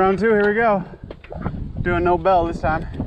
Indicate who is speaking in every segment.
Speaker 1: Round two, here we go. Doing no bell this time.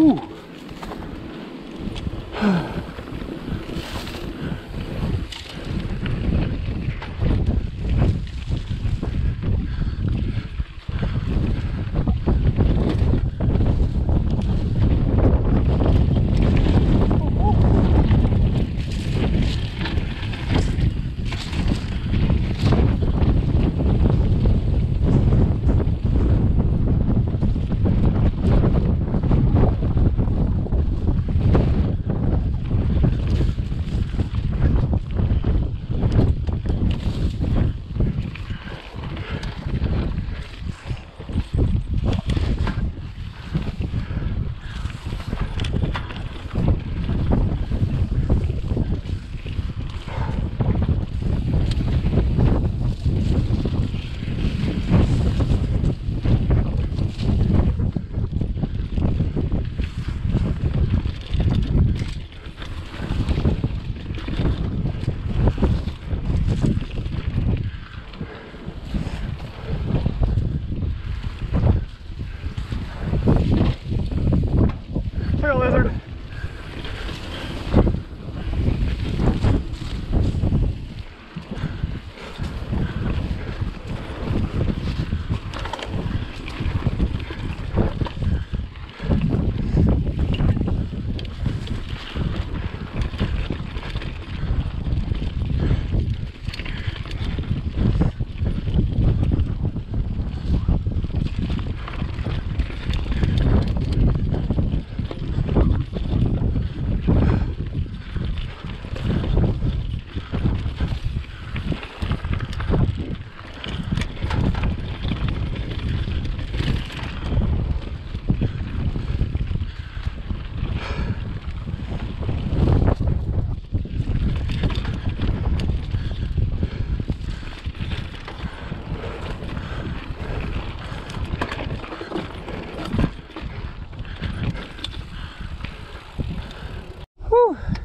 Speaker 1: Trail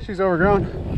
Speaker 1: she's overgrown.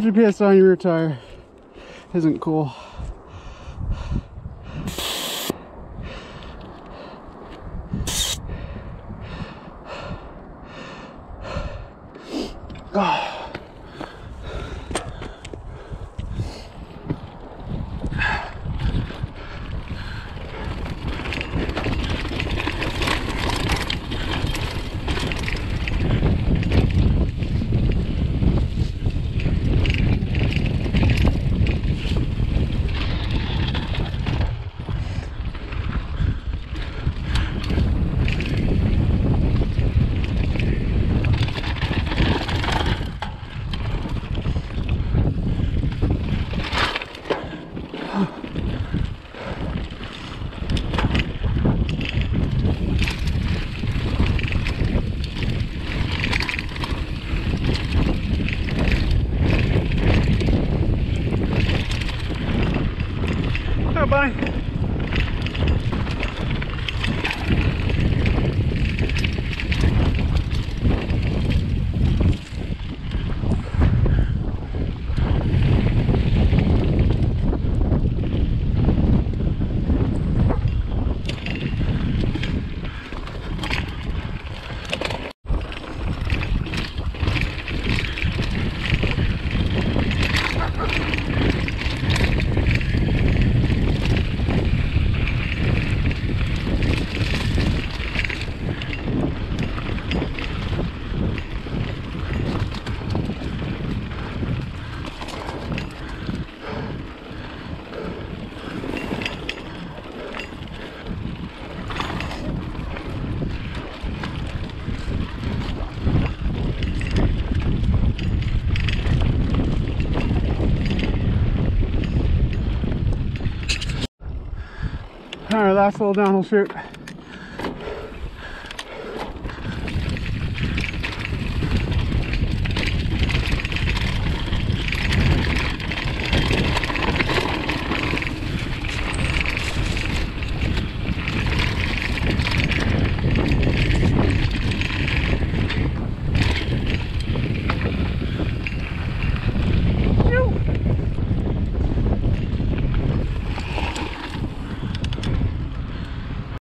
Speaker 1: 50 psi on your rear tire isn't cool. Oh. Right, last little downhill chute.